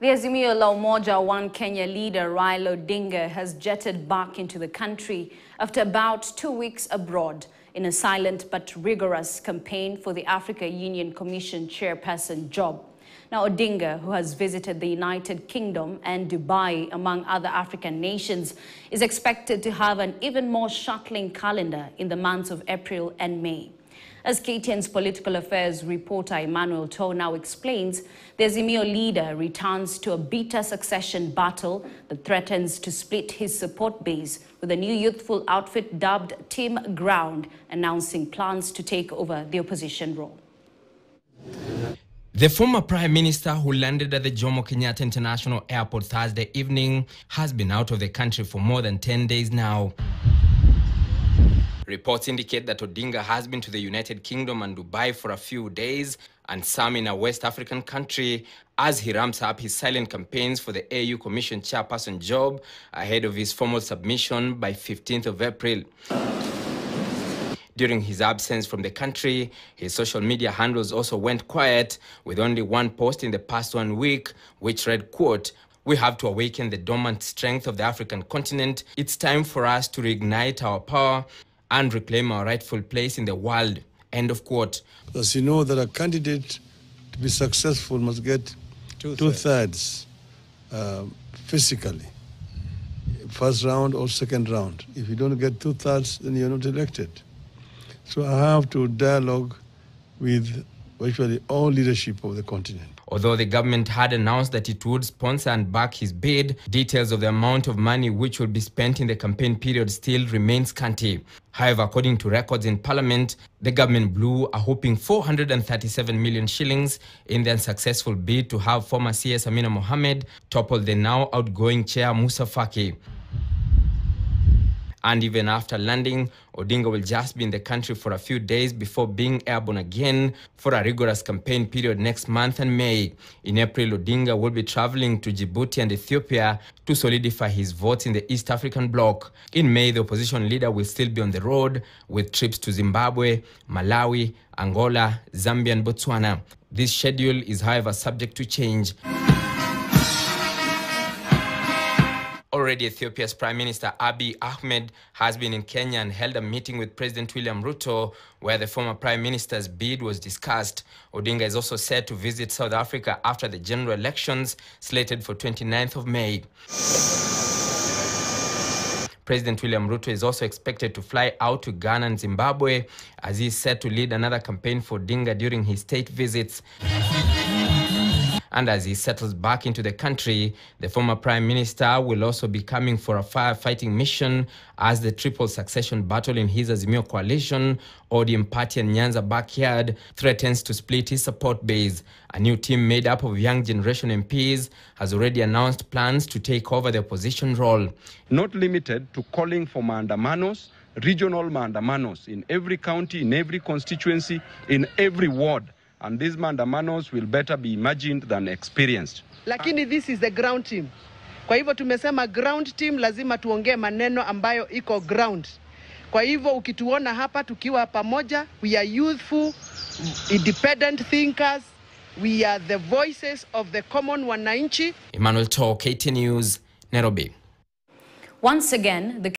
The Azimio la Umoja One Kenya leader Raila Odinga has jetted back into the country after about two weeks abroad in a silent but rigorous campaign for the Africa Union Commission chairperson job. Now, Odinga, who has visited the United Kingdom and Dubai, among other African nations, is expected to have an even more shuttling calendar in the months of April and May. As KTN's political affairs reporter Emmanuel Too now explains, the Azimio leader returns to a bitter succession battle that threatens to split his support base with a new youthful outfit dubbed Team Ground, announcing plans to take over the opposition role. The former prime minister who landed at the Jomo Kenyatta International Airport Thursday evening has been out of the country for more than 10 days now. Reports indicate that Odinga has been to the United Kingdom and Dubai for a few days and some in a West African country as he ramps up his silent campaigns for the AU Commission chairperson job ahead of his formal submission by 15th of April. During his absence from the country, his social media handles also went quiet with only one post in the past one week, which read, quote, we have to awaken the dormant strength of the African continent. It's time for us to reignite our power and reclaim our rightful place in the world. End of quote. Because you know that a candidate to be successful must get two, two thirds uh, physically, first round or second round. If you don't get two thirds, then you're not elected. So I have to dialogue with virtually all leadership of the continent. Although the government had announced that it would sponsor and back his bid, details of the amount of money which will be spent in the campaign period still remain scanty. However, according to records in parliament, the government blew a whopping 437 million shillings in the unsuccessful bid to have former CS Amina Mohammed topple the now outgoing chair Musa Faki. And even after landing, Odinga will just be in the country for a few days before being airborne again for a rigorous campaign period next month and May. In April, Odinga will be traveling to Djibouti and Ethiopia to solidify his votes in the East African bloc. In May, the opposition leader will still be on the road with trips to Zimbabwe, Malawi, Angola, Zambia, and Botswana. This schedule is, however, subject to change. Already, Ethiopia's Prime Minister Abiy Ahmed has been in Kenya and held a meeting with President William Ruto, where the former Prime Minister's bid was discussed. Odinga is also set to visit South Africa after the general elections, slated for 29th of May. President William Ruto is also expected to fly out to Ghana and Zimbabwe as he is set to lead another campaign for Odinga during his state visits. And as he settles back into the country, the former prime minister will also be coming for a firefighting mission as the triple succession battle in his Azimio coalition, ODM party and Nyanza backyard, threatens to split his support base. A new team made up of young generation MPs has already announced plans to take over the opposition role. Not limited to calling for maandamanos, regional maandamanos in every county, in every constituency, in every ward and these mandamanos will better be imagined than experienced. Lakini this is the ground team. Kwa hivyo tumesema ground team lazima tuongee maneno ambayo iko ground. Kwa hivyo ukituona hapa tukiwa pamoja, we are youthful, independent thinkers, we are the voices of the common wananchi. Emmanuel To, KT News, Nairobi. Once again, the